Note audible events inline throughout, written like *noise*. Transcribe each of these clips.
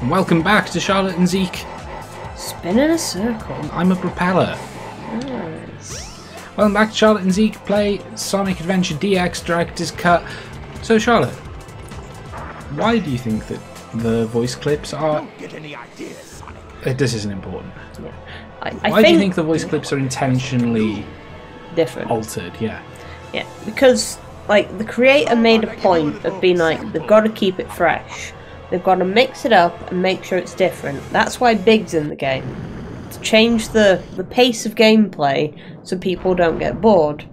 And welcome back to Charlotte and Zeke. Spin in a circle. I'm a propeller. Nice. Welcome back to Charlotte and Zeke play Sonic Adventure DX Director's Cut. So, Charlotte, why do you think that the voice clips are. Don't Get any ideas, Sonic? Uh, This isn't important. I, I Why think, do you think the voice clips are intentionally different. altered? Yeah. Yeah, because like the creator made a point of being like they've got to keep it fresh. They've got to mix it up and make sure it's different. That's why Big's in the game to change the the pace of gameplay so people don't get bored.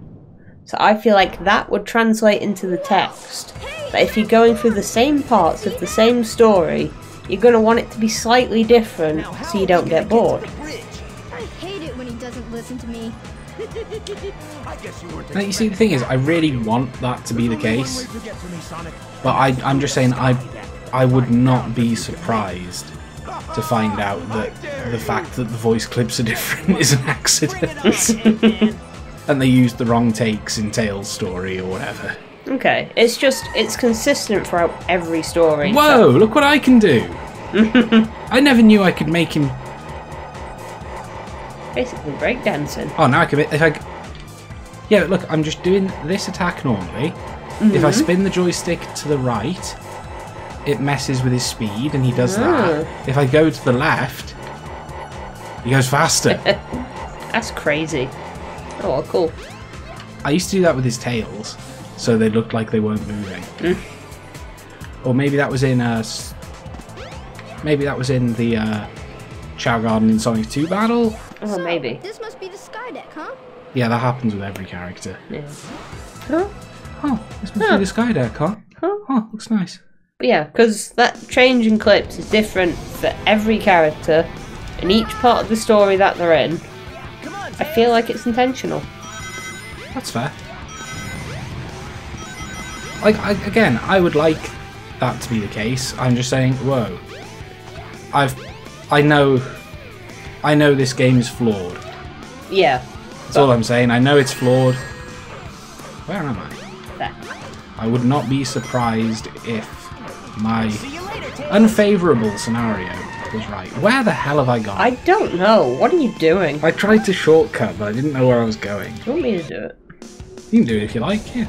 So I feel like that would translate into the text. That if you're going through the same parts of the same story, you're going to want it to be slightly different so you don't get bored. I hate it when he doesn't listen to me. *laughs* I guess you weren't Now, you see, the thing is, I really want that to be the case, Wait to get to me, Sonic. but I, I'm just saying, I, I would not be surprised to find out that the fact that the voice clips are different *laughs* is an accident. *laughs* and they used the wrong takes in Tails' story or whatever. Okay, it's just it's consistent throughout every story. Whoa, look what I can do! *laughs* I never knew I could make him. Basically breakdancing. Oh, now I can. If I. Yeah, look, I'm just doing this attack normally. If I mm-hmm. spin the joystick to the right, it messes with his speed and he does that. If I go to the left, he goes faster. *laughs* That's crazy. Oh, cool. I used to do that with his tails, so they looked like they weren't moving. Or maybe that was in uh, maybe that was in the uh, Chao Garden in Sonic 2 battle. Oh, maybe. This must be the sky deck, huh? Yeah, that happens with every character. Yeah. Huh? Oh, this must Huh. be the sky deck, huh? Huh? Oh, looks nice. But yeah, because that change in clips is different for every character in each part of the story that they're in. I feel like it's intentional. That's fair. Like I, again, I would like that to be the case. I'm just saying, whoa. I've, I know, I know this game is flawed. Yeah. That's all I'm saying. I know it's flawed. Where am I? There. I would not be surprised if my unfavourable scenario was right. Where the hell have I gone? I don't know. What are you doing? I tried to shortcut, but I didn't know where I was going. Do you want me to do it? You can do it if you like, yeah.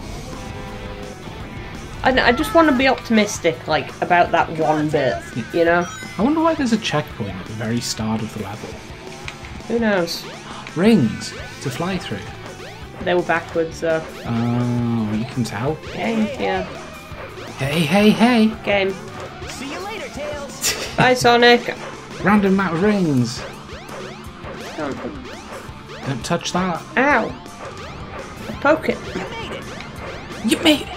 I, I just want to be optimistic, like, about that one bit, you know? I wonder why there's a checkpoint at the very start of the level. Who knows? Rings to fly through. They were backwards, though. Oh, you can tell. Game, yeah. Hey, hey, hey! Game. See you later, Tails. *laughs* Bye, Sonic. Random amount of rings. Don't- Don't touch that. Ow. Poke it. You made it!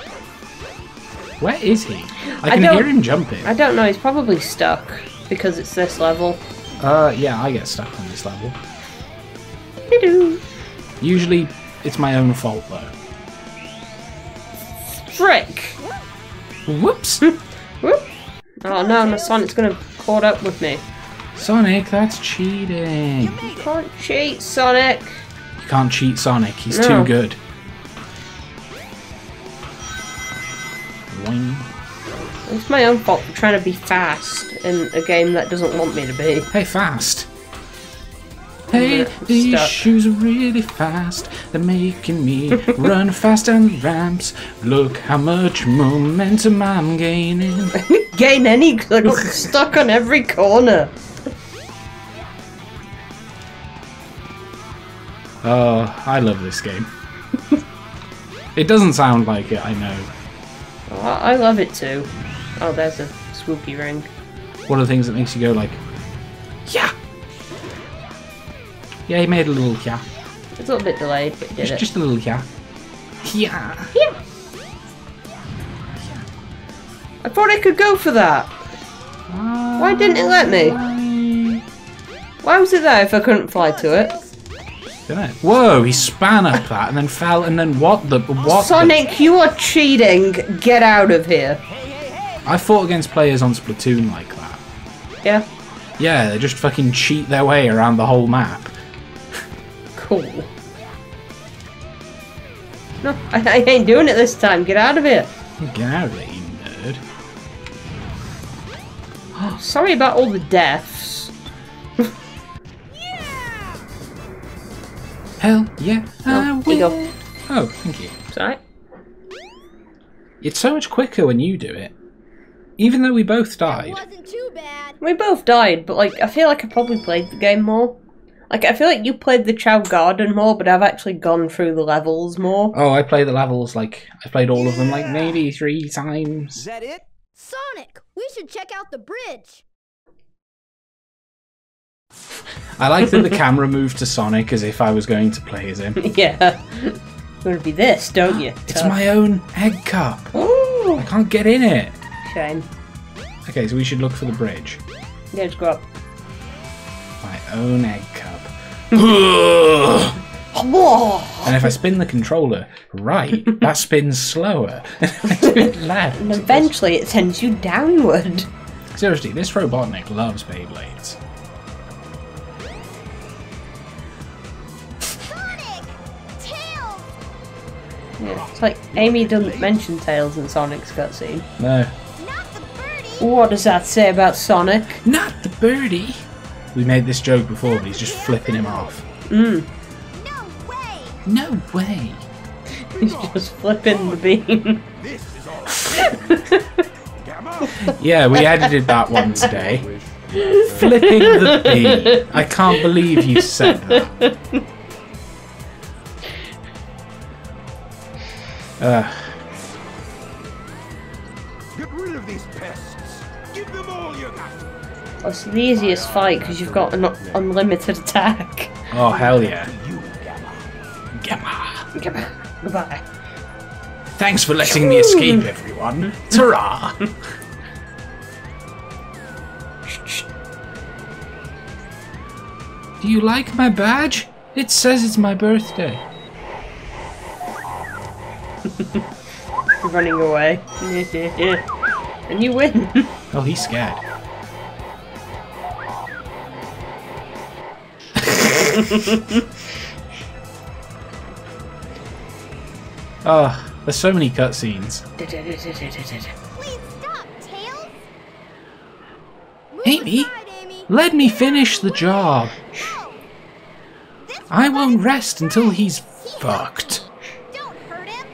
Where is he? I I can don't- hear him jumping. I don't know, he's probably stuck because it's this level. Uh, yeah, I get stuck on this level. Doo-doo. Usually, it's my own fault, though. Frick! Whoops! *laughs* Whoop. Oh no, my Sonic's gonna caught up with me. Sonic, that's cheating. You You can't cheat, Sonic! You can't cheat Sonic, he's No. too good. Boing. It's my own fault for trying to be fast in a game that doesn't want me to be. Hey, fast. Hey, these stuck. shoes are really fast. They're making me *laughs* run fast on ramps. Look how much momentum I'm gaining. *laughs* Gain any good, I'm stuck on every corner. *laughs* Oh, I love this game. it doesn't sound like it, I know. Oh, I love it too. Oh, there's a spooky ring. One of the things that makes you go like, yeah. Yeah, he made a little yeah. It's a little bit delayed, but he did Just, it. just a little yeah. Yeah. Yeah. I thought I could go for that. Why didn't it let me? me? Why was it there if I couldn't fly to it? Whoa, he span up that and then fell and then what the what the- Sonic, you are cheating. Get out of here. I fought against players on Splatoon like that. Yeah? Yeah, they just fucking cheat their way around the whole map. Cool. No, I, *laughs* I ain't doing it this time. Get out of here. Get out of it, you nerd. Oh, sorry about all the deaths. *laughs* Hell yeah, Oh, here you will. go. Oh, thank you. It's alright. It's so much quicker when you do it. Even though we both died. Wasn't too bad. We both died, but like I feel like I probably played the game more. Like I feel like you played the Chao Garden more, but I've actually gone through the levels more. Oh, I play the levels like I played all of them like maybe three times. Is that it? Sonic, we should check out the bridge. I like that the camera moved to Sonic as if I was going to play as him. *laughs* yeah. You're gonna be this, don't you? *gasps* It's my own egg cup. I can't get in it. shame. Okay, so we should look for the bridge. Yeah, just go up. My own egg cup. Whoa! *sighs* And if I spin the controller right, that spins slower. *laughs* And if I do it left. And eventually it sends you downward. Seriously, this Robotnik loves Beyblades. Yeah. It's like Amy doesn't mention Tails in Sonic's cutscene. No. Not the birdie! What does that say about Sonic? Not the birdie. We made this joke before, but he's just flipping him off. Mm. No way! No *laughs* way. He's just flipping the bean. This *laughs* is all. Gamma. Yeah, we edited that one today. Flipping the beam. I can't believe you said that. *laughs* Uh, It's the easiest fight because you've got an unlimited attack. oh, hell yeah. You, Gamma. Gamma. Goodbye. Thanks for letting me escape, everyone. Ta-ra! Do you like my badge? It says it's my birthday. *laughs* Running away. *laughs* and you win. Oh, he's scared. Oh, *laughs* there's so many cutscenes. Please stop, Tails! Move Amy? Let me finish the job. I won't rest until he's fucked. Don't hurt him!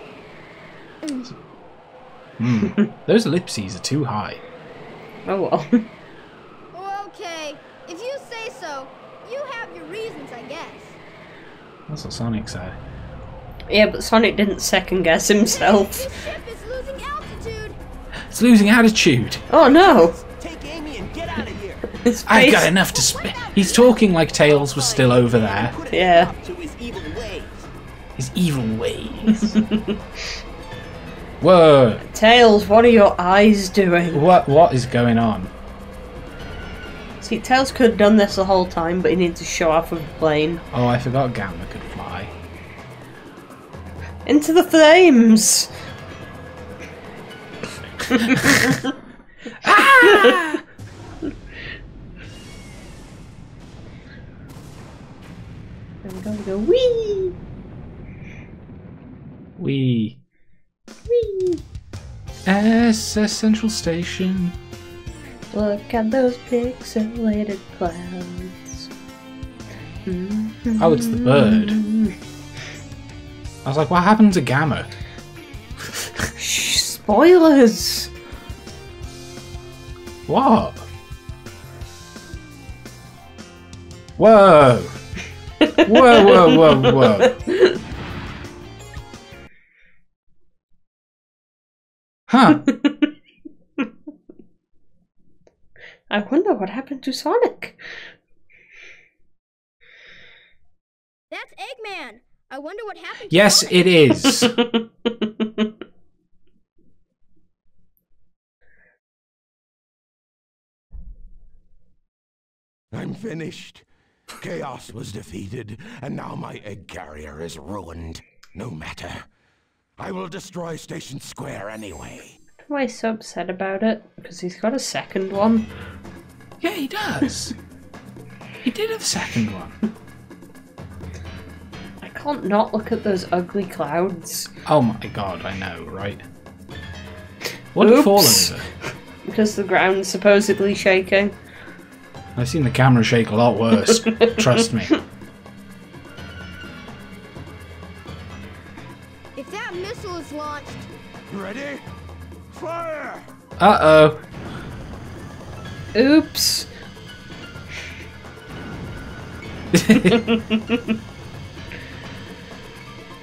Hmm. *laughs* Those ellipses are too high. Oh well. *laughs* Okay, if you say so, you have your reasons, I guess. That's what Sonic said. yeah, but Sonic didn't second guess himself. This losing altitude! It's losing attitude. Oh no! Take Amy and get out of here. *laughs* I've got enough to spare. He's talking like Tails was still over there. Yeah. His evil ways. His evil ways. *laughs* Whoa! Tails, what are your eyes doing? What what is going on? See, Tails could have done this the whole time, but he needed to show off with the plane. Oh, I forgot Gamma could fly. Into the flames! *laughs* Ah! there we go, we go, wee! Wee. Wee! SS Central Station. Look at those pixelated clouds. Mm-hmm. Oh, it's the bird. I was like, what happened to Gamma? Shh, spoilers! What? Whoa! Whoa, whoa, whoa, whoa. Huh. I wonder what happened to Sonic. That's Eggman! I wonder what happened to Yes, Sonic. it is. *laughs* I'm finished. Chaos was defeated, and now my egg carrier is ruined. No matter. I will destroy Station Square anyway. Why is so upset about it? Because he's got a second one. Yeah, he does. He did have a second one. I can't not look at those ugly clouds. Oh my god, I know, right? What did fall Oops. over? Because the ground's supposedly shaking. I've seen the camera shake a lot worse. *laughs* Trust me. If that missile is launched, Ready? Fire! Uh oh. Oops. *laughs*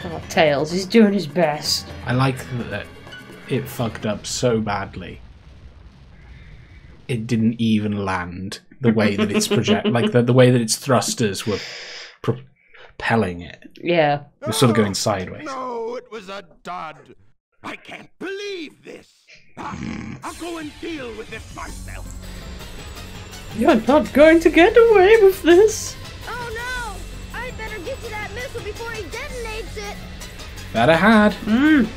Oh, Tails, he's doing his best. I like that it fucked up so badly. It didn't even land the way that it's project, like the, the way that its thrusters were propelling it. Yeah. It was sort of going sideways. No, it was a dud. I can't believe this. I'll go and deal with this myself. You're not going to get away with this. oh no! I'd better get to that missile before he detonates it. That I had. Mmm.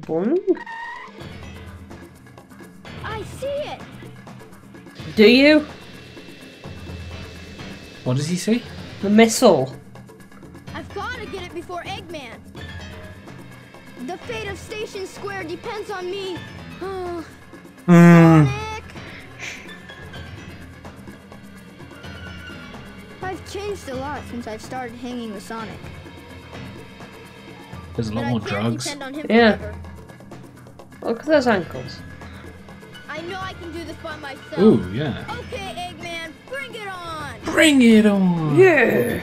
Boing. I see it. Do you? What does he see? The missile. I've got to get it before Eggman. The fate of Station Square depends on me. Oh, Mm. Sonic. I've changed a lot since I've started hanging with Sonic. There's a But lot I more can't drugs. on him Yeah. forever. Look at those ankles. I know I can do this by myself. Ooh, yeah. Okay, Eggman, bring it on. Bring it on! Yeah.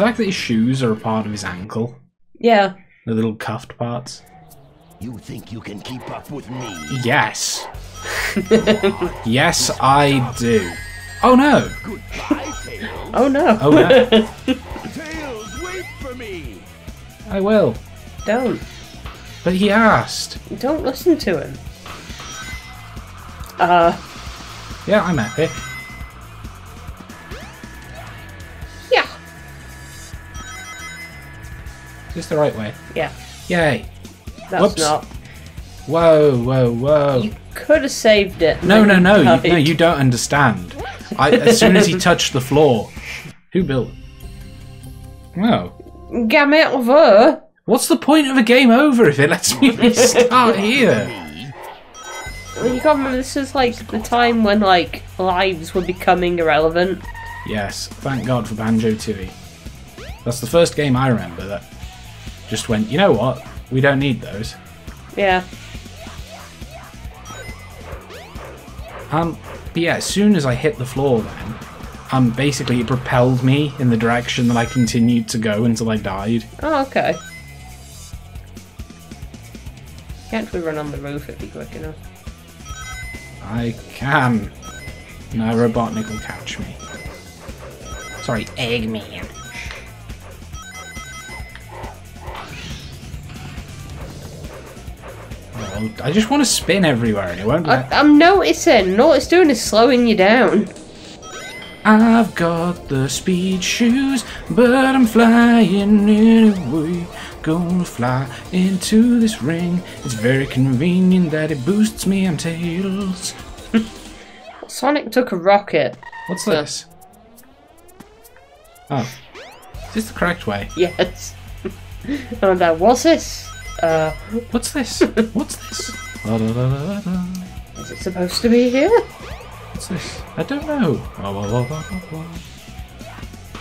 It's the fact that his shoes are a part of his ankle. Yeah. The little cuffed parts. You think you can keep up with me? Yes. *laughs* yes, I do. Oh no! Goodbye, Tails. Oh no. Oh no. Tails, wait for me. I will. Don't. But he asked. Don't listen to him. Uh, Yeah, I'm epic. Is this the right way? Yeah. Yay. That's Whoops. not. Whoa, whoa, whoa. You could have saved it. No, no, no, you, no, you don't understand. I, as soon as he *laughs* touched the floor, who built it? Oh. Get me of her. What's the point of a game over if it lets me *laughs* restart here? Well, you to remember this is like the time when like lives were becoming irrelevant. Yes, thank God for Banjo Tooie. That's the first game I remember that just went, you know what? We don't need those. Yeah. Um, but yeah, as soon as I hit the floor then, um, basically it propelled me in the direction that I continued to go until I died. Oh, okay. Can't we run on the roof if you're quick enough? I can. No, Robotnik will catch me. Sorry, Eggman. Oh, I just want to spin everywhere and it won't I, I'm noticing. All it's doing is slowing you down. I've got the speed shoes, but I'm flying anyway. Gonna fly into this ring. It's very convenient that it boosts me. I'm Tails. *laughs* Sonic took a rocket. What's this? Oh. Is this the correct way? Yes. and that was this? Uh, What's this? *laughs* What's this? La, is it supposed to be here? What's this? I don't know.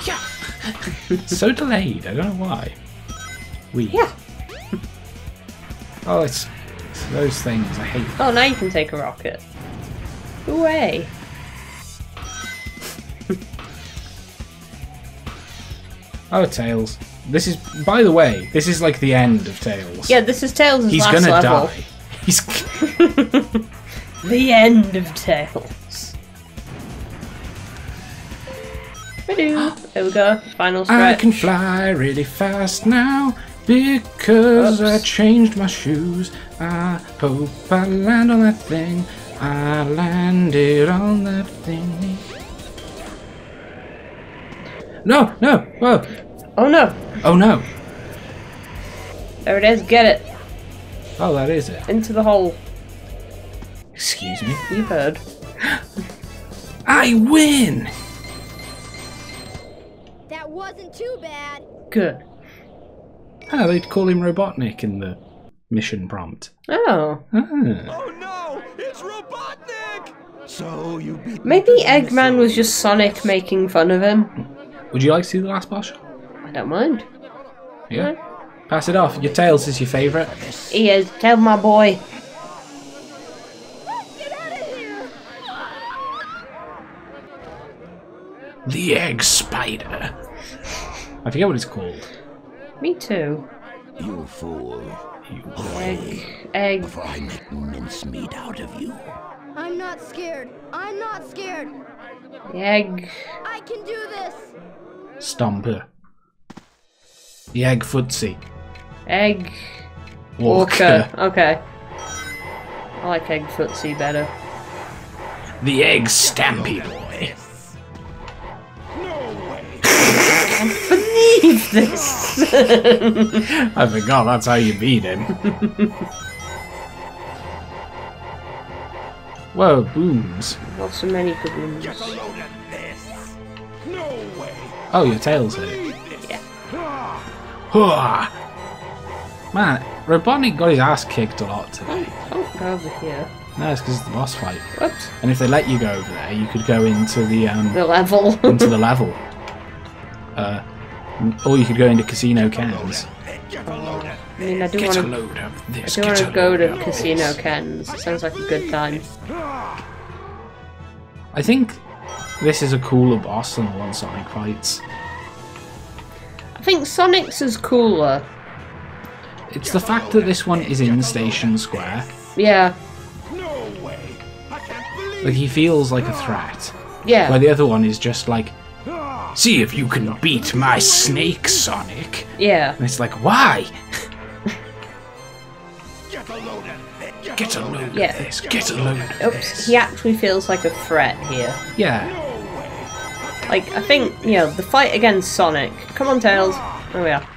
Yeah. so delayed. I don't know why. We. Yeah. Oh, it's, it's those things. I hate. Oh, now you can take a rocket. Hooray. Oh, Tails. This is, by the way, this is like the end of Tails. Yeah, this is Tails' He's last gonna level. die. *laughs* He's. *laughs* The end of Tails. Ba-doo. there we go. Final stretch. I can fly really fast now because I changed my shoes. I hope I land on that thing. I landed on that thing. No, no, whoa. Oh no. Oh no. There it is. Get it. Oh, that is it. Into the hole. Excuse me. You heard. *gasps* I win! That wasn't too bad. Good. Ah, they'd call him Robotnik in the mission prompt. Oh. Ah. Oh no! It's Robotnik! So you beat Maybe Eggman was just Sonic making fun of him. Would you like to see the last boss? I don't mind. Yeah. Pass it off. Your Tails is your favourite. He is. Tell my boy. Get out of here! The Egg Spider. I forget what it's called. Me too. You fool. Egg. Egg. Before I make mincemeat out of you. I'm not scared. I'm not scared. Egg. I can do this. Stomper. The Egg Footsie. Egg. Walker. Walker. Okay. I like Egg Footsie better. The Egg Stampy Boy. No way! I Believe this! I forgot that's how you beat him. Whoa, booms. Not so many balloons. Get a load! No way! Oh, your tail's hit. *sighs* Man, Robotnik got his ass kicked a lot today. Oh, go over here. No, it's because it's the boss fight. Whoops. And if they let you go over there, you could go into the um The level. *laughs* into the level. Uh, or you could go into Casino Cans. Get a load of I mean, I do Get want to. load of this. I do want to go to Casino this. Cans. Sounds like a good time. I think this is a cooler boss than the one Sonic fights. I think Sonic's is cooler. It's the fact that this one is in Station Square. Yeah. No way! I can't believe Like he feels like a threat. Where Yeah. the other one is just like, see if you can beat my snake, Sonic. Yeah. And it's like, why? Get a load of this! Get a load Yeah. of this. Get a load of Oops. this. He actually feels like a threat here. Yeah. No way! Like, I think, you know, the fight against Sonic. Come on, Tails. There we are.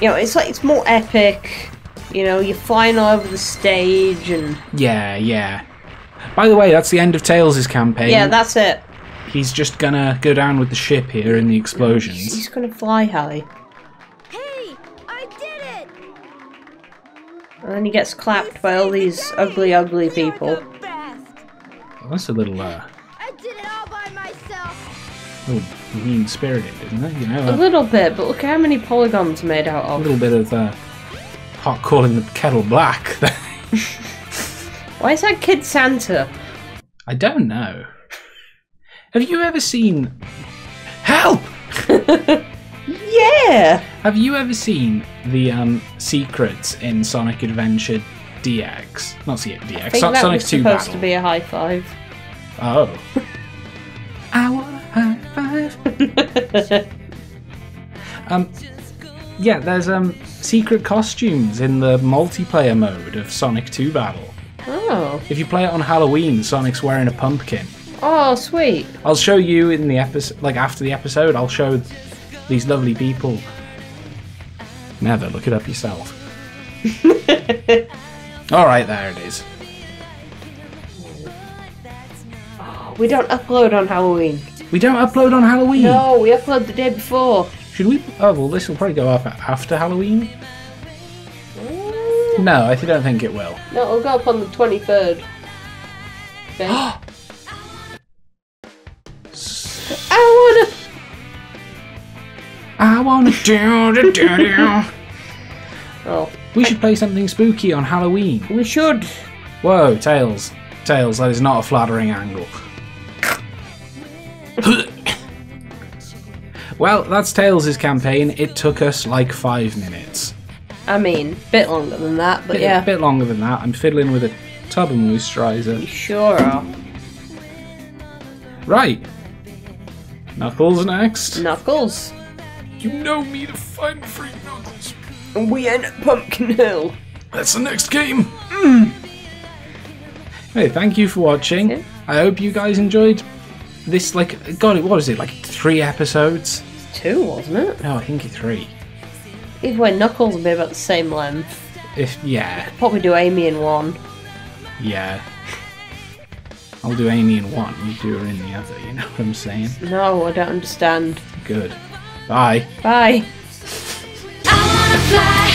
You know, it's like, it's more epic. You know, you're flying all over the stage and. Yeah, yeah. By the way, that's the end of Tails' campaign. Yeah, that's it. He's just gonna go down with the ship here in the explosions. He's gonna fly, Hallie. Hey, I did it! And then he gets clapped by all these ugly, ugly people. You're the best. Well, that's a little, uh, I did it all by myself. Little mean spirited, isn't it? You know, A know, little bit, but look how many polygons made out of. a little bit of uh, hot calling the kettle black. *laughs* Why is that Kid Santa? I don't know. Have you ever seen? Help! *laughs* Yeah! Have you ever seen the um, secrets in Sonic Adventure DX? Not C- DX. I think So- that Sonic was 2 supposed Battle. to be a high five. Oh. *laughs* um, yeah, there's um secret costumes in the multiplayer mode of Sonic 2 Battle. Oh. If you play it on Halloween, Sonic's wearing a pumpkin. Oh, sweet. I'll show you in the episode, like after the episode, I'll show these lovely people. Never look it up yourself. *laughs* All right, there it is. We don't upload on Halloween. We don't upload on Halloween. No, we upload the day before. Should we? Oh well, this will probably go up after Halloween. Mm. No, I don't think it will. No, it'll go up on the 23rd. Okay. *gasps* I wanna. I wanna do do do do. *laughs* Oh, We should play something spooky on Halloween. we should. Whoa, Tails. Tails, that is not a flattering angle. Well, that's Tails' campaign. It took us like five minutes. I mean, a bit longer than that, but Bit, yeah. bit longer than that. I'm fiddling with a tub of moisturiser. You sure are. Right. Knuckles next. Knuckles. You know me to find free Knuckles. And we end at Pumpkin Hill. That's the next game. Mm. Hey, thank you for watching. Yeah. I hope you guys enjoyed this. Like, God, what was it? Like three episodes? Two, wasn't it? No, I think it's three. Either way, Knuckles will be about the same length. If yeah, Probably do Amy in one. yeah. I'll do Amy in one. You do her in the other. You know what I'm saying? No, I don't understand. Good. Bye. Bye. I wanna fly